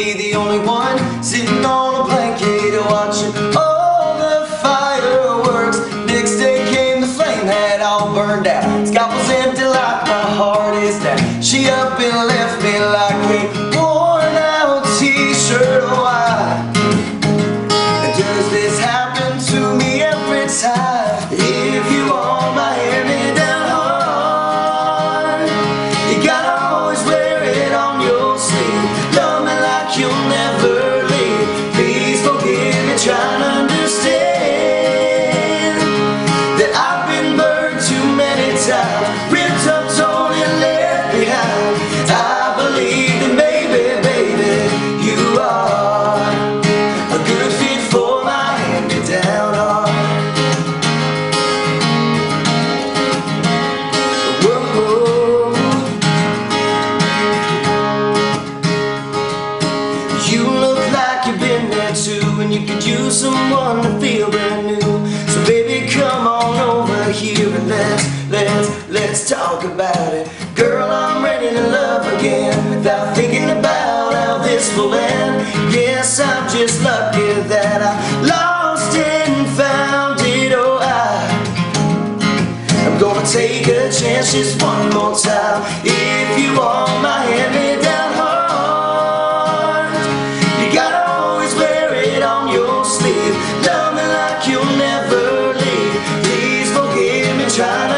the only one sitting on a blanket watching all the fireworks. Next day came the flame had all burned out. Sky was empty like my heart is now. She up and left me like someone to feel brand new. So baby come on over here and let's, let's, let's talk about it. Girl I'm ready to love again without thinking about how this will end. Yes I'm just lucky that I lost and found it. Oh I, I'm gonna take a chance just one more time. try